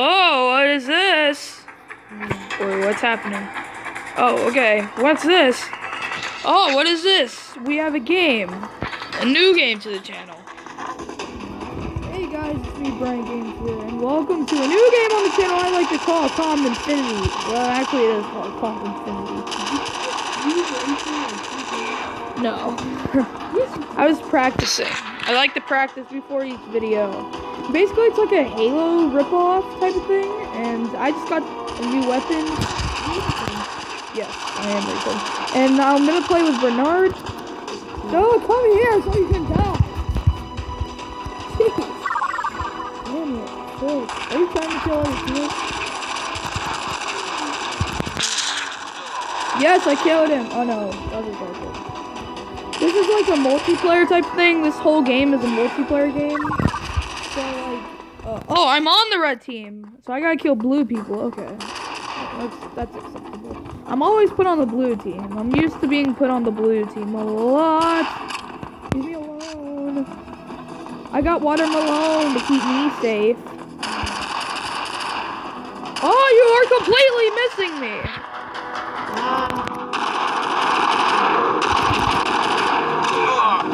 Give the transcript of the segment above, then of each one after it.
Oh, what is this? Or what's happening? Oh, okay. What's this? Oh, what is this? We have a game. A new game to the channel. Hey guys, it's me, Brian Games here, and welcome to a new game on the channel I like to call Com Infinity. Well, actually it is called Com Infinity. No. I was practicing. I like to practice before each video. Basically, it's like a Halo ripoff type of thing, and I just got a new weapon. Yes, I am Rachel. And I'm gonna play with Bernard. No, come here so you can die. Jeez. Damn it. Are you trying to kill? Yes, I killed him. Oh no, that was this is like a multiplayer type thing. This whole game is a multiplayer game. Uh, oh, I'm on the red team, so I gotta kill blue people. Okay, that's that's acceptable. I'm always put on the blue team. I'm used to being put on the blue team a lot. Leave me alone. I got Water Malone to keep me safe. Oh, you are completely missing me.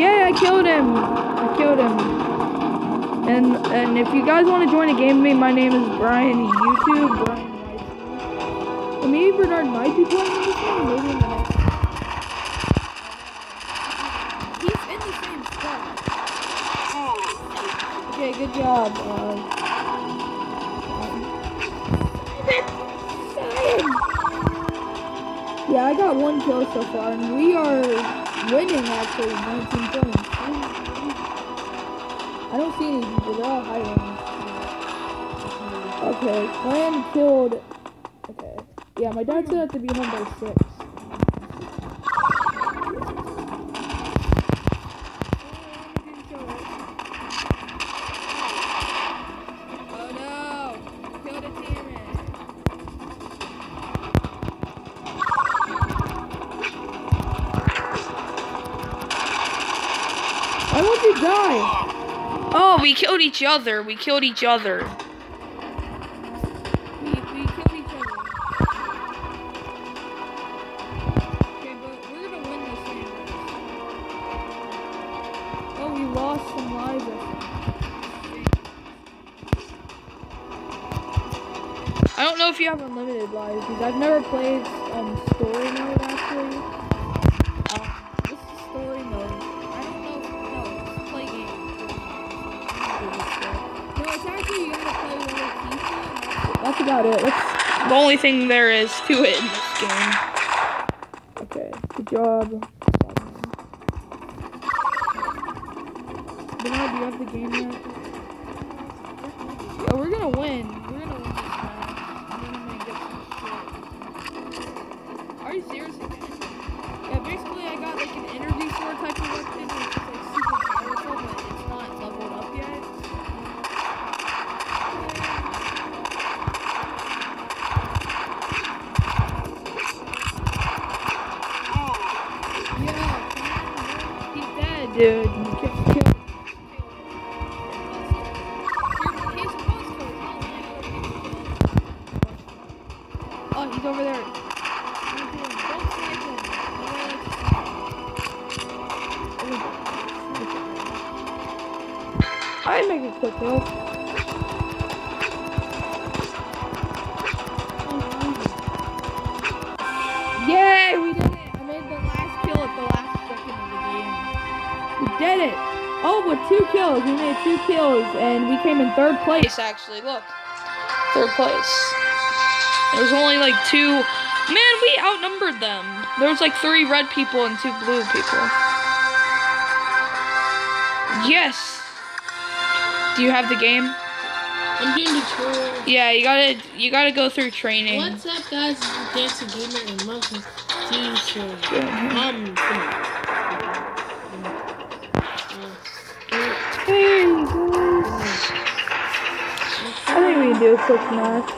Yeah, I killed him. I killed him. And and if you guys want to join a game with me, my name is Brian YouTube. Brian. And maybe Bernard might be playing in this one, maybe in the next. He's in the same spot. Okay, good job. Uh, yeah, I got one kill so far, and we are winning actually 19 points. I don't see any people, they're all hiding. Okay, clan killed. Okay. Yeah, my dad said I have to be home by 6. Each other. We killed each other. We, we killed each other. Okay, but we're gonna win this game. Oh, we lost some lives. I don't know if you have unlimited lives because I've never played um story mode the only thing there is to it in this game. Okay, good job. Bernard, do you have the game yet? Yeah, we're gonna win. Dude. Did it! Oh, with two kills, we made two kills, and we came in third place. Actually, look, third place. There was only like two. Man, we outnumbered them. There was like three red people and two blue people. Yes. Do you have the game? I'm doing tutorial. Yeah, you gotta you gotta go through training. What's up, guys? This is Dancing Gamer and welcome to the show. Good. Um, Hey guys. I think we do a quick match.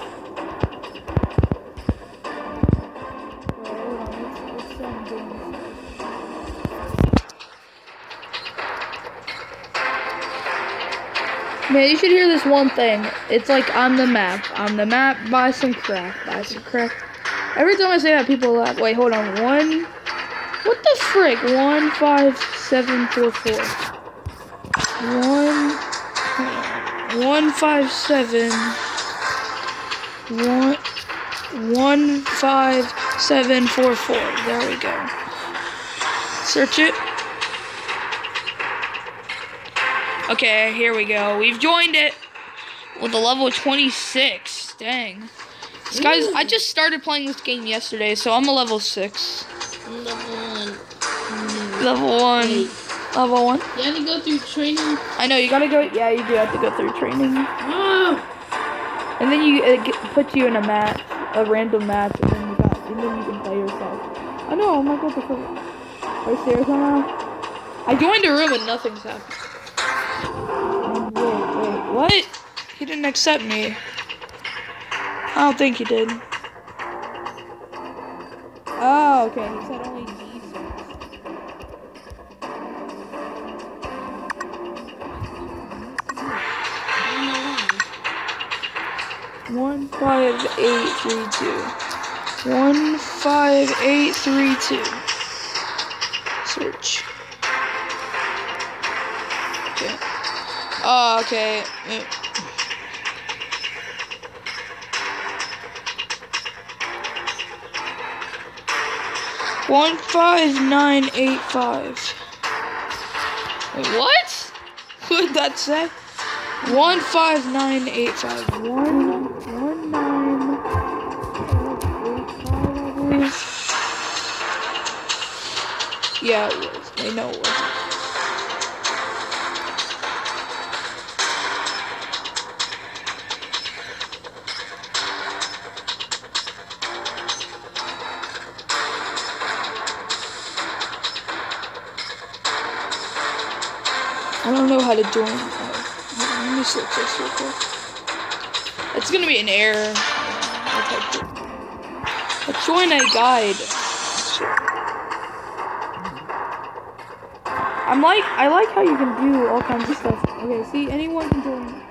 Man, you should hear this one thing. It's like on the map. On the map, buy some crack. Buy some crack. Every time I say that, people laugh. Wait, hold on. One. What the frick? One five seven four four. One. One five seven. One. One five seven four four. There we go. Search it. Okay, here we go. We've joined it with a level 26. Dang. This guys, I just started playing this game yesterday, so I'm a level 6. I'm level one. Mm, Level 1. Wait, Level 1. you have to go through training. I know, you gotta go. Yeah, you do have to go through training. Oh, And then you it get, puts you in a match, a random match, and then you got, and then you can play yourself. I know, I'm like, what the fuck? Are you serious right now? I joined a room and nothing's happened. Wait, wait, what? He didn't accept me. I don't think he did. Oh, okay. He said only One five eight three two. One five eight three two. Search. Okay. Oh, okay. One five nine eight five. Wait, what? What did that say? One five nine eight five one Yeah, it was. They know it was. I don't know how to join. Uh, let me search this real quick. It's gonna be an error. Let's join a guide. I'm like, I like how you can do all kinds of stuff. Okay, see, anyone can join.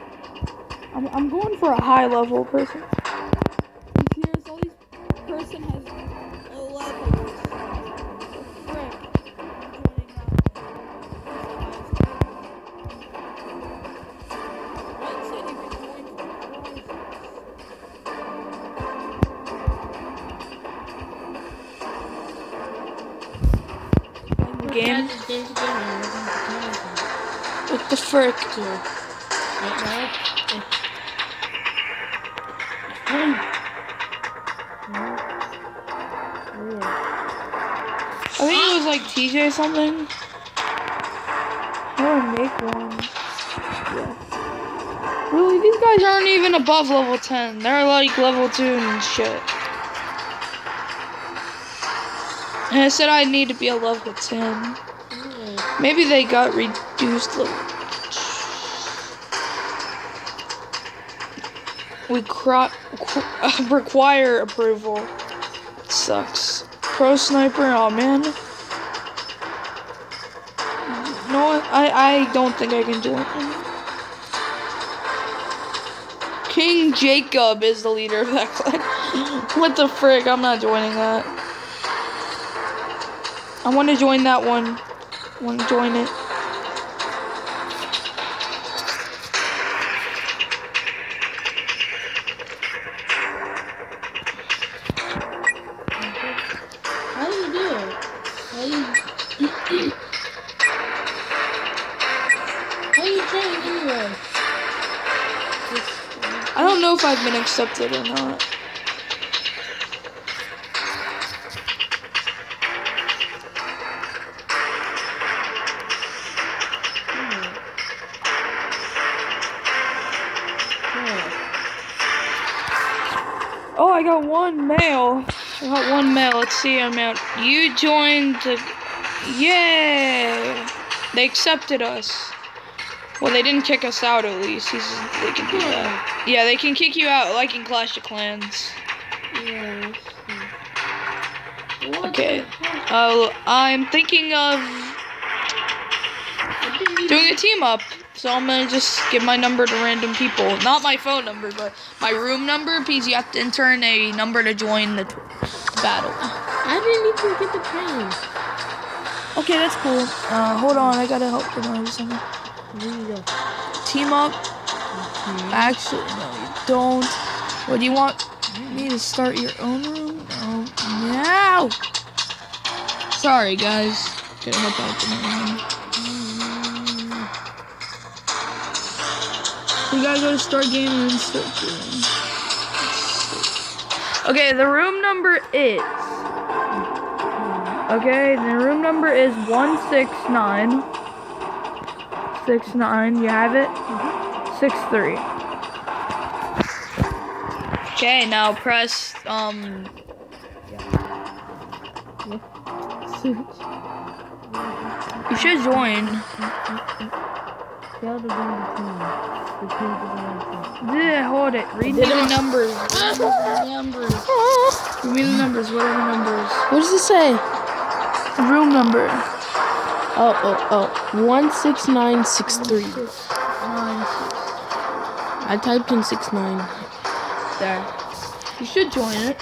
I'm, I'm going for a high level person. Canada. What the frick? So, right now, I think it was like TJ something. I want to make one. Yeah. Really, these guys aren't even above level 10. They're like level 2 and shit. And I said I need to be a level 10. Maybe they got reduced level. We require approval. sucks. Pro sniper, oh man. No, I I don't think I can do it. King Jacob is the leader of that clan. what the frick? I'm not joining that. I want to join that one. I want to join it. You... How you trying anyway? I don't know if I've been accepted or not. Oh, I got one mail. I got one mail. Let's see I'm out. You joined the. Yay! They accepted us. Well, they didn't kick us out at least. He's, they can do that. Yeah, they can kick you out like in Clash of Clans. Yeah. Okay. Uh, I'm thinking of I didn't even- doing a team up. So I'm gonna just give my number to random people. Not my phone number, but my room number, because you have to enter in a number to join the battle. I didn't even get the train. Okay, that's cool. Uh, hold on, I gotta help them out with something. Where you go? Team up. Mm-hmm. Actually, no, you don't. What do you want me to mm-hmm. start your own room? Oh, No! Sorry, guys. Gotta help out the man. Mm-hmm. We gotta go to start game and then start game. Okay, the room number is. Okay, the room number is 169. 69, you have it? Six three. Okay, now press um. You should join. Failed to bring the team. The team to the Yeah, hold it. Read me the numbers. The numbers. Read me the numbers. What are the numbers? What does it say? The room number. Oh, oh, oh. 16963. Nine. I typed in 69. There. You should join it.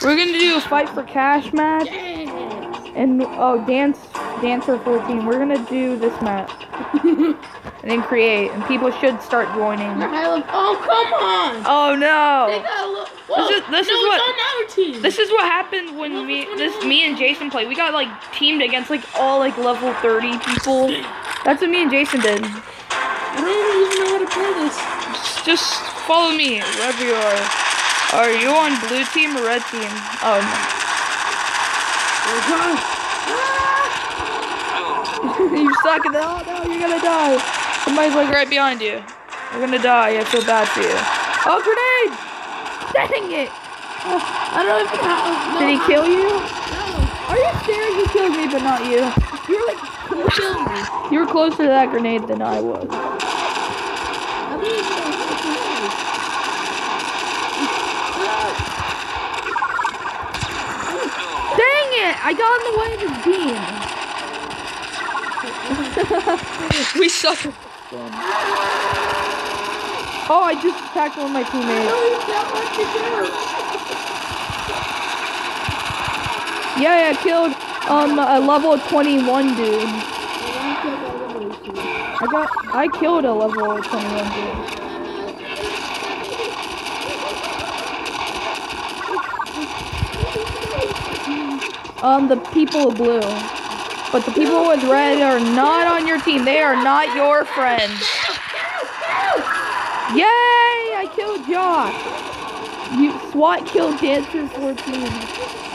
We're gonna do a fight for cash match. And oh, dance, dancer 14. We're gonna do this map. and then create, and people should start joining. Oh, come on! Oh no! got a little. This is- this no, is what- it's on our team. This is what happened when me, this me and Jason played. We got like teamed against like all like level 30 people. That's what me and Jason did. I don't even know how to play this. Just follow me wherever you are. Are you on blue team or red team? Um, oh no. you suck at that. Oh no, you're gonna die. Somebody's like right behind you. You're gonna die. I feel bad for you. Oh, grenade! Dang it! I don't even know. Did he kill you? No. Are you serious? He killed me, but not you. You're like, who killed me? You were closer to that grenade than I was. I don't even know who killed me. Dang it! I got in the way of his beam. we suck. at. Oh, I just attacked one of my teammates. Yeah, I killed um a level 21 dude. I got I killed a level 21 dude. Um, the people blue. But the people with red are not on your team. They are not your friends. Yay! I killed Josh. You SWAT killed Dancer 14.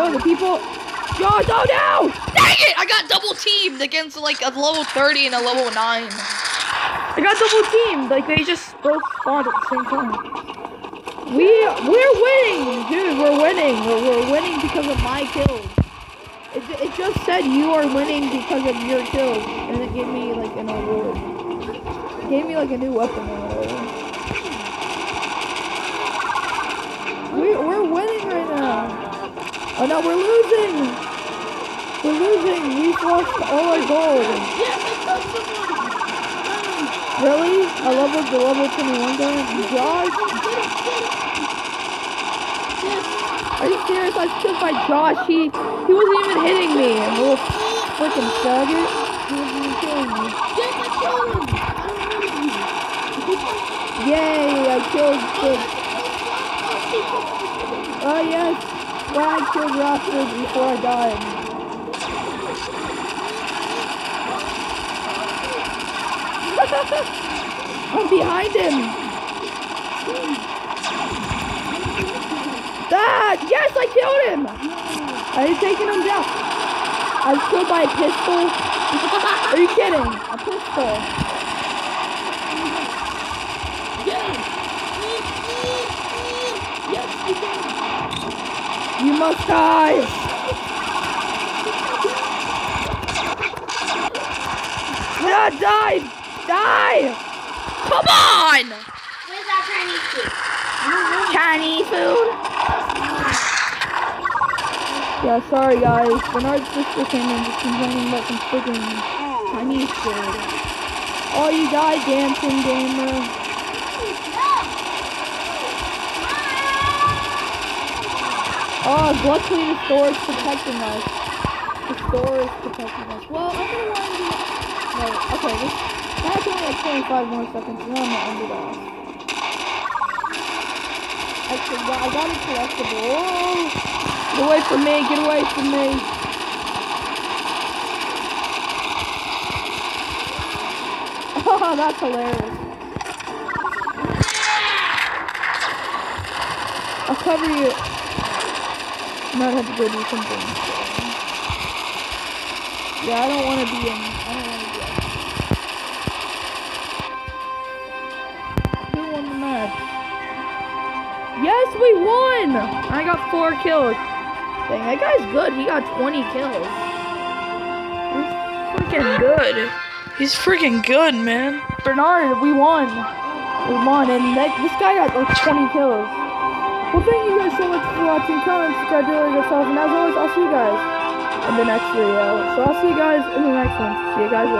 No, the people. Josh, oh no! Dang it! I got double teamed against like a level 30 and a level 9. I got double teamed. Like they just both spawned at the same time. We we're winning, dude. We're winning. We're, we're winning because of my kills. It, it just said you are winning because of your kills, and it gave me like an award. It gave me like a new weapon or whatever. We we're winning right now. Oh no, we're losing. We're losing. We've lost all our gold. Really? I love the level 21 guy. Josh? Are you serious? I was killed by Josh. He he wasn't even hitting me. A little freaking faggot. He wasn't even killing me. Yay! I killed the. Oh yes! I killed Rashford before I died. I'm behind him. Ah! Yes, I killed him. Are you taking him down? I was killed by a pistol. Are you kidding? A pistol. You must die. Yeah, die! Die! Come on! Where's our Chinese food? Chinese food. Yeah, sorry guys. Bernard's sister came in just complaining about some freaking Chinese food. Oh, you die, dancing gamer. Oh, luckily the store is protecting us. The store is protecting us. Well, I'm gonna to. No, okay, this that's only like 25 more seconds, and then I'm gonna end it off. Actually, I got a collectible. Oh, get away from me! Get away from me! Oh, that's hilarious. I'll cover you. I might have to go do something. so. Yeah, I don't want to be in. I don't want to be. Who won the match? Yes, we won! I got four kills. Dang, that guy's good. He got 20 kills. He's freaking good. He's freaking good, man. Bernard, we won. We won, and that, this guy got like 20 kills. Well, thank you guys so much for watching. Comment, subscribe, do it yourself, and as always, I'll see you guys in the next video. So I'll see you guys in the next one. See you guys later.